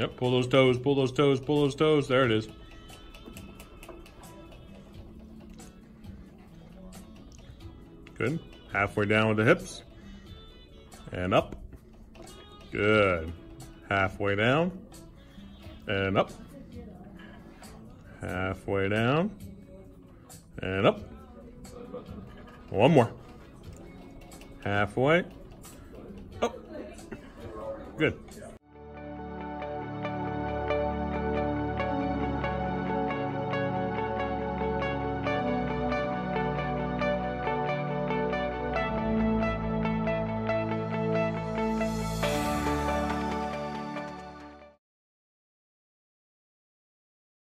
Yep, pull those toes, pull those toes, pull those toes. There it is. Good. Halfway down with the hips. And up. Good. Halfway down. And up. Halfway down. And up. One more. Halfway. Up. Good.